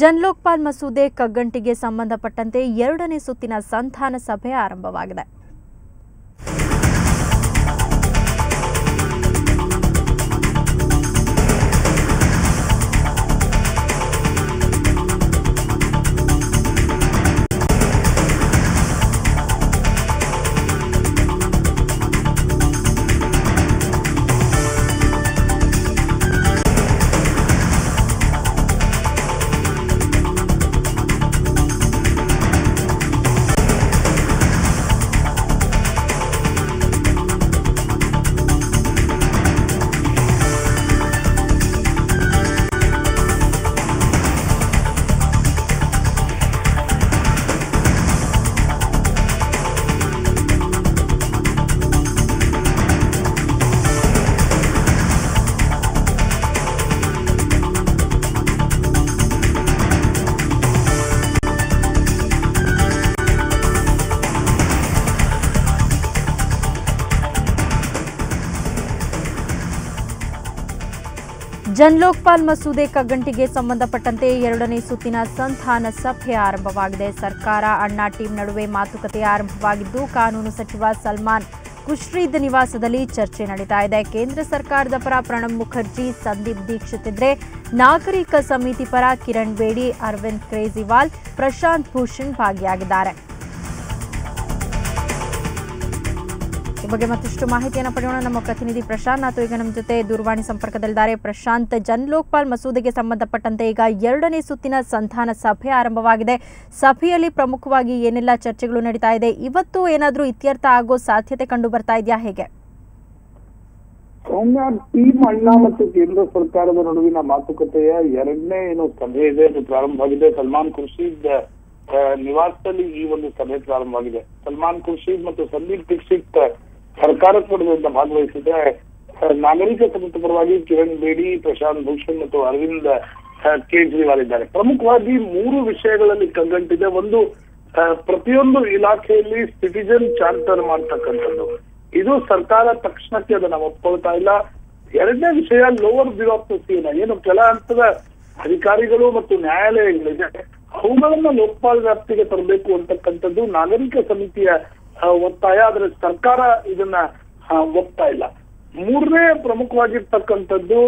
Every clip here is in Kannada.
ಜನ್ಲೋಕ್ಪಾಲ್ ಮಸೂದೆ ಕಗ್ಗಂಟಿಗೆ ಸಂಬಂಧಪಟ್ಟಂತೆ ಎರಡನೇ ಸುತ್ತಿನ ಸಂಧಾನ ಸಭೆ ಆರಂಭವಾಗಿದೆ. ಜನ್ಲೋಕ್ಪಾಲ್ ಮಸೂದೆ ಕಗ್ಗಂಟಿಗೆ ಸಂಬಂಧಪಟ್ಟಂತೆ ಎರಡನೇ ಸುತ್ತಿನ ಸಂಧಾನ ಸಭೆ ಆರಂಭವಾಗಿದೆ. ಸರ್ಕಾರ, ಅಣ್ಣಾ ಟೀಂ ನಡುವೆ ಮಾತುಕತೆ ಆರಂಭವಾಗಿದ್ದು, ಕಾನೂನು ಸಚಿವ ಸಲ್ಮಾನ್ ಖುಷ್ರೀದ್ ನಿವಾಸದಲ್ಲಿ ಚರ್ಚೆ ನಡೀತಾ ಇದೆ. ಕೇಂದ್ರ ಸರ್ಕಾರದ ಪರ ಪ್ರಣಬ್ ಮುಖರ್ಜಿ, ಸಂದೀಪ್ ದೀಕ್ಷಿತ್ ಇದ್ರೆ ನಾಗರಿಕ ಸಮಿತಿ ಪರ ಕಿರಣ್ ಬೇಡಿ, ಅರವಿಂದ್ ಕೇಜ್ರಿವಾಲ್, ಪ್ರಶಾಂತ್ ಭೂಷಣ್ ಭಾಗಿಯಾಗಿದ್ದಾರೆ. ಈ ಬಗ್ಗೆ ಮತ್ತಷ್ಟು ಮಾಹಿತಿಯನ್ನು ಪಡೆಯೋಣ. ನಮ್ಮ ಪ್ರತಿನಿಧಿ ಪ್ರಶಾಂತ್ ಈಗ ನಮ್ಮ ಜೊತೆ ದೂರವಾಣಿ ಸಂಪರ್ಕದಲ್ಲಿದ್ದಾರೆ. ಪ್ರಶಾಂತ್ ಜನ್ ಲೋಕ್ಪಾಲ್ ಮಸೂದೆಗೆ ಸಂಬಂಧಪಟ್ಟಂತೆ ಈಗ ಎರಡನೇ ಸುತ್ತಿನ ಸಂಧಾನ ಸಭೆ ಆರಂಭವಾಗಿದೆ. ಸಭೆಯಲ್ಲಿ ಪ್ರಮುಖವಾಗಿ ಏನೆಲ್ಲ ಚರ್ಚೆಗಳು ನಡೀತಾ ಇದೆ? ಇವತ್ತು ಏನಾದರೂ ಇತ್ಯರ್ಥ ಆಗೋ ಸಾಧ್ಯತೆ ಕಂಡು ಬರ್ತಾ ಇದೆಯಾ? ಹೇಗೆ? ಟೀಮ್ ಅಣ್ಣ ಮತ್ತು ಕೇಂದ್ರ ಸರ್ಕಾರದ ನಡುವಿನ ಮಾತುಕತೆಯ ಎರಡನೇ ಏನು ಸಭೆ ಇದೆ, ಅದು ಪ್ರಾರಂಭವಾಗಿದೆ. ಸಲ್ಮಾನ್ ಖುರ್ಷೀದ್ ನಿವಾಸದಲ್ಲಿ ಈ ಒಂದು ಸಭೆ ಪ್ರಾರಂಭವಾಗಿದೆ. ಸಲ್ಮಾನ್ ಖುರ್ಷೀದ್ ಮತ್ತು ಸಂದೀಪ್ ದೀಕ್ಷಿತ್ ಸರ್ಕಾರ ಕೊಡದಿಂದ ಭಾಗವಹಿಸಿದ್ರೆ ನಾಗರಿಕ ಸಮಿತಿ ಪರವಾಗಿ ಕಿರಣ್ ಬೇಡಿ, ಪ್ರಶಾಂತ್ ಭೂಷಣ್ ಮತ್ತು ಅರವಿಂದ್ ಕೇಜ್ರಿವಾಲ್ ಇದ್ದಾರೆ. ಪ್ರಮುಖವಾಗಿ ಮೂರು ವಿಷಯಗಳಲ್ಲಿ ಕಂಗಂಟಿದೆ. ಒಂದು ಪ್ರತಿಯೊಂದು ಇಲಾಖೆಯಲ್ಲಿ ಸಿಟಿಜನ್ ಚಾರ್ಟರ್ ಮಾಡ್ತಕ್ಕಂಥದ್ದು. ಇದು ಸರ್ಕಾರ ತಕ್ಷಣಕ್ಕೆ ಅದನ್ನ ಒಪ್ಕೊಳ್ತಾ ಇಲ್ಲ. ಎರಡನೇ ವಿಷಯ, ಲೋವರ್ ಬ್ಯೂರೋಕ್ರಸಿಯನ್ನ ಏನು ಕೆಲ ಹಂತದ ಅಧಿಕಾರಿಗಳು ಮತ್ತು ನ್ಯಾಯಾಲಯಗಳಿದೆ. ಅವುಗಳನ್ನ ಲೋಕಪಾಲ್ ವ್ಯಾಪ್ತಿಗೆ ತರಬೇಕು ಅಂತಕ್ಕಂಥದ್ದು ನಾಗರಿಕ ಸಮಿತಿಯ ಒತ್ತಾಯ, ಆದ್ರೆ ಸರ್ಕಾರ ಇದನ್ನ ಒಪ್ತಾ ಇಲ್ಲ. ಮೂರನೇ ಪ್ರಮುಖವಾಗಿರ್ತಕ್ಕಂಥದ್ದು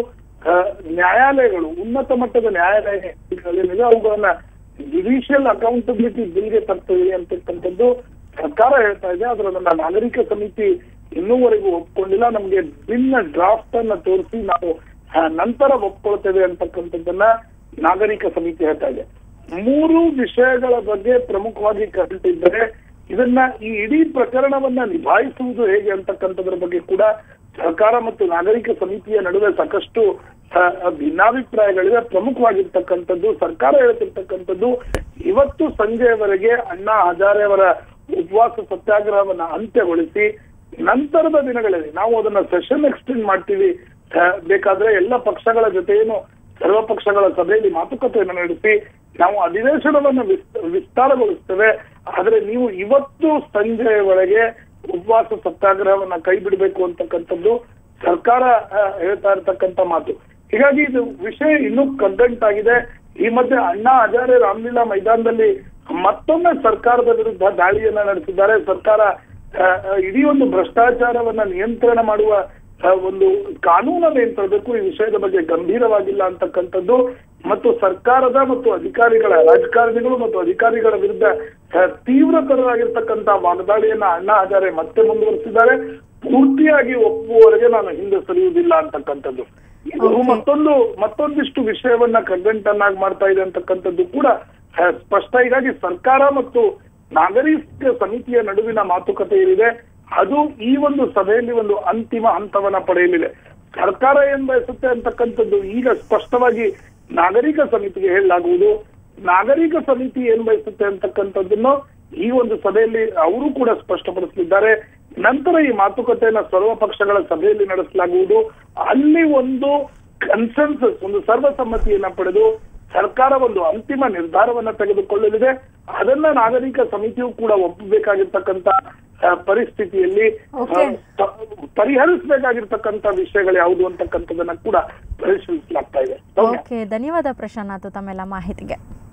ನ್ಯಾಯಾಲಯಗಳು, ಉನ್ನತ ಮಟ್ಟದ ನ್ಯಾಯಾಲಯಗಳಿವೆ ಅವುಗಳನ್ನ ಜುಡಿಷಿಯಲ್ ಅಕೌಂಟಬಿಲಿಟಿ ಬಿಲ್ಗೆ ತರ್ತೇವೆ ಅಂತಕ್ಕಂಥದ್ದು ಸರ್ಕಾರ ಹೇಳ್ತಾ ಇದೆ. ಆದ್ರೆ ಅದನ್ನ ನಾಗರಿಕ ಸಮಿತಿ ಇನ್ನೂವರೆಗೂ ಒಪ್ಕೊಂಡಿಲ್ಲ. ನಮ್ಗೆ ಭಿನ್ನ ಡ್ರಾಫ್ಟ್ ಅನ್ನ ತೋರಿಸಿ ನಾವು ನಂತರ ಒಪ್ಕೊಳ್ತೇವೆ ಅಂತಕ್ಕಂಥದ್ದನ್ನ ನಾಗರಿಕ ಸಮಿತಿ ಹೇಳ್ತಾ ಇದೆ. ಮೂರು ವಿಷಯಗಳ ಬಗ್ಗೆ ಪ್ರಮುಖವಾಗಿ ಕರೆದಿದ್ದರೆ ಇದನ್ನ ಈ ಇಡೀ ಪ್ರಕರಣವನ್ನ ನಿಭಾಯಿಸುವುದು ಹೇಗೆ ಅಂತಕ್ಕಂಥದ್ರ ಬಗ್ಗೆ ಕೂಡ ಸರ್ಕಾರ ಮತ್ತು ನಾಗರಿಕ ಸಮಿತಿಯ ನಡುವೆ ಸಾಕಷ್ಟು ಭಿನ್ನಾಭಿಪ್ರಾಯಗಳಿವೆ. ಪ್ರಮುಖವಾಗಿರ್ತಕ್ಕಂಥದ್ದು, ಸರ್ಕಾರ ಹೇಳ್ತಿರ್ತಕ್ಕಂಥದ್ದು, ಇವತ್ತು ಸಂಜೆಯವರೆಗೆ ಅಣ್ಣಾ ಹಜಾರೆ ಅವರ ಉಪವಾಸ ಸತ್ಯಾಗ್ರಹವನ್ನ ಅಂತ್ಯಗೊಳಿಸಿ, ನಂತರದ ದಿನಗಳಲ್ಲಿ ನಾವು ಅದನ್ನ ಸೆಷನ್ ಎಕ್ಸ್ಟೆಂಡ್ ಮಾಡ್ತೀವಿ. ಬೇಕಾದ್ರೆ ಎಲ್ಲ ಪಕ್ಷಗಳ ಜೊತೆಯೇನು ಸರ್ವ ಪಕ್ಷಗಳ ಸಭೆಯಲ್ಲಿ ಮಾತುಕತೆಯನ್ನು ನಡೆಸಿ, ನಾವು ಅಧಿವೇಶನವನ್ನು ವಿಸ್- ವಿಸ್ತಾರಗೊಳಿಸ್ತೇವೆ. ಆದ್ರೆ ನೀವು ಇವತ್ತು ಸಂಜೆಯವರೆಗೆ ಉಪವಾಸ ಸತ್ಯಾಗ್ರಹವನ್ನ ಕೈ ಬಿಡಬೇಕು ಅಂತಕ್ಕಂಥದ್ದು ಸರ್ಕಾರ ಹೇಳ್ತಾ ಇರ್ತಕ್ಕಂಥ ಮಾತು. ಹೀಗಾಗಿ ಇದು ವಿಷಯ ಇನ್ನೂ ಕಗ್ಗಂಟಾಗಿದೆ ಈ ಮಧ್ಯೆ ಅಣ್ಣಾ ಹಜಾರೆ ರಾಮಲೀಲಾ ಮೈದಾನದಲ್ಲಿ ಮತ್ತೊಮ್ಮೆ ಸರ್ಕಾರದ ವಿರುದ್ಧ ದಾಳಿಯನ್ನ ನಡೆಸಿದ್ದಾರೆ. ಸರ್ಕಾರ ಇಡೀ ಒಂದು ಭ್ರಷ್ಟಾಚಾರವನ್ನ ನಿಯಂತ್ರಣ ಮಾಡುವ ಒಂದು ಕಾನೂನನ್ನು ಏನ್ ತರಬೇಕು ಈ ವಿಷಯದ ಬಗ್ಗೆ ಗಂಭೀರವಾಗಿಲ್ಲ ಅಂತಕ್ಕಂಥದ್ದು. ಮತ್ತು ಸರ್ಕಾರದ ಮತ್ತು ಅಧಿಕಾರಿಗಳ ರಾಜಕಾರಣಿಗಳು ಮತ್ತು ಅಧಿಕಾರಿಗಳ ವಿರುದ್ಧ ತೀವ್ರತರವಾಗಿರ್ತಕ್ಕಂತಹ ವಾಗ್ದಾಳಿಯನ್ನ ಅಣ್ಣಾ ಹಜಾರೆ ಮತ್ತೆ ಮುಂದುವರಿಸಿದ್ದಾರೆ. ಪೂರ್ತಿಯಾಗಿ ಒಪ್ಪುವವರೆಗೆ ನಾನು ಹಿಂದೆ ಸರಿಯುವುದಿಲ್ಲ ಅಂತಕ್ಕಂಥದ್ದು. ಇದು ಮತ್ತೊಂದು ಮತ್ತೊಂದಿಷ್ಟು ವಿಷಯವನ್ನ ಕಗ್ಗಂಟನ್ನಾಗಿ ಮಾಡ್ತಾ ಇದೆ ಅಂತಕ್ಕಂಥದ್ದು ಕೂಡ ಸ್ಪಷ್ಟ. ಹೀಗಾಗಿ ಸರ್ಕಾರ ಮತ್ತು ನಾಗರಿಕ ಸಮಿತಿಯ ನಡುವಿನ ಮಾತುಕತೆ ಏನಿದೆ ಅದು ಈ ಒಂದು ಸಭೆಯಲ್ಲಿ ಒಂದು ಅಂತಿಮ ಹಂತವನ್ನ ಪಡೆಯಲಿದೆ. ಸರ್ಕಾರ ಏನ್ ಬಯಸುತ್ತೆ ಅಂತಕ್ಕಂಥದ್ದು ಈಗ ಸ್ಪಷ್ಟವಾಗಿ ನಾಗರಿಕ ಸಮಿತಿಗೆ ಹೇಳಲಾಗುವುದು. ನಾಗರಿಕ ಸಮಿತಿ ಏನ್ ಬಯಸುತ್ತೆ ಅಂತಕ್ಕಂಥದ್ದನ್ನು ಈ ಒಂದು ಸಭೆಯಲ್ಲಿ ಅವರು ಕೂಡ ಸ್ಪಷ್ಟಪಡಿಸಲಿದ್ದಾರೆ ನಂತರ ಈ ಮಾತುಕತೆಯನ್ನ ಸರ್ವ ಪಕ್ಷಗಳ ಸಭೆಯಲ್ಲಿ ನಡೆಸಲಾಗುವುದು. ಅಲ್ಲಿ ಒಂದು ಕನ್ಸೆನ್ಸಸ್ ಒಂದು ಸರ್ವಸಮ್ಮತಿಯನ್ನ ಪಡೆದು ಸರ್ಕಾರ ಒಂದು ಅಂತಿಮ ನಿರ್ಧಾರವನ್ನ ತೆಗೆದುಕೊಳ್ಳಲಿದೆ. ಅದನ್ನ ನಾಗರಿಕ ಸಮಿತಿಯು ಕೂಡ ಒಪ್ಪಬೇಕಾಗಿರ್ತಕ್ಕಂತ ಆ, ಪರಿಸ್ಥಿತಿಯಲ್ಲಿ ಪರಿಹರಿಸಬೇಕಾಗಿರ್ತಕ್ಕಂತ ವಿಷಯಗಳು ಯಾವುದು ಅಂತಕ್ಕಂಥದನ್ನ ಕೂಡ ಪರಿಶೀಲಿಸಲಾಗ್ತಾ ಇದೆ. ಧನ್ಯವಾದ ಪ್ರಶಾಂತ್ ತಮ್ಮೆಲ್ಲ ಮಾಹಿತಿಗೆ.